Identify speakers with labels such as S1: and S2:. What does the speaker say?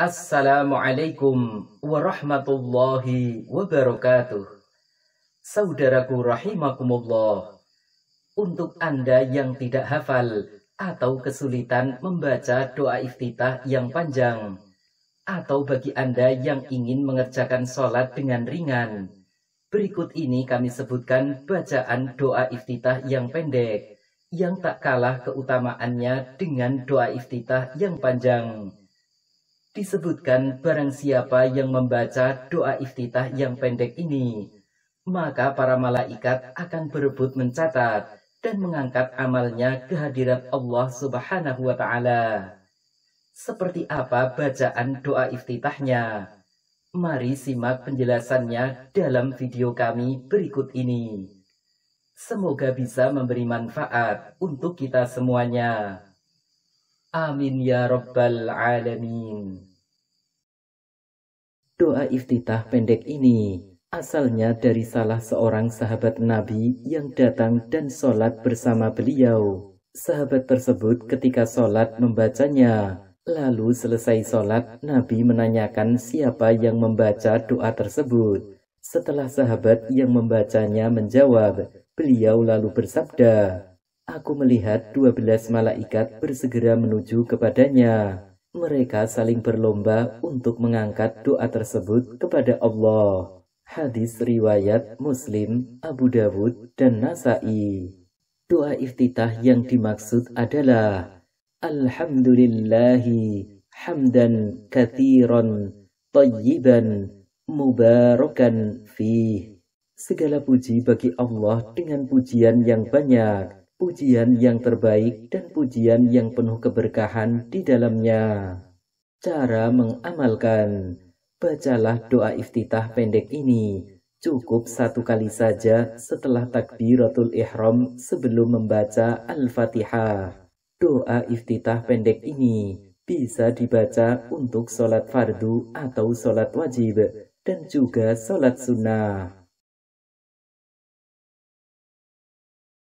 S1: Assalamualaikum warahmatullahi wabarakatuh. Saudaraku rahimakumullah. Untuk Anda yang tidak hafal atau kesulitan membaca doa iftitah yang panjang, atau bagi Anda yang ingin mengerjakan sholat dengan ringan, berikut ini kami sebutkan bacaan doa iftitah yang pendek, yang tak kalah keutamaannya dengan doa iftitah yang panjang disebutkan barang siapa yang membaca doa iftitah yang pendek ini, maka para malaikat akan berebut mencatat dan mengangkat amalnya ke hadirat Allah Subhanahu wa taala. Seperti apa bacaan doa iftitahnya? Mari simak penjelasannya dalam video kami berikut ini. Semoga bisa memberi manfaat untuk kita semuanya. Amin ya Rabbal Alamin. Doa iftitah pendek ini asalnya dari salah seorang sahabat Nabi yang datang dan sholat bersama beliau. Sahabat tersebut ketika sholat membacanya. Lalu selesai sholat, Nabi menanyakan siapa yang membaca doa tersebut. Setelah sahabat yang membacanya menjawab, beliau lalu bersabda, Aku melihat dua belas malaikat bersegera menuju kepadanya. Mereka saling berlomba untuk mengangkat doa tersebut kepada Allah. Hadis riwayat Muslim, Abu Dawud, dan Nasai. Doa iftitah yang dimaksud adalah Alhamdulillahi hamdan kathiran tayyiban mubarakan fih. Segala puji bagi Allah dengan pujian yang banyak pujian yang terbaik dan pujian yang penuh keberkahan di dalamnya. Cara mengamalkan Bacalah doa iftitah pendek ini cukup satu kali saja setelah takbiratul ihram sebelum membaca Al-Fatihah. Doa iftitah pendek ini bisa dibaca untuk sholat fardu atau sholat wajib dan juga sholat sunnah.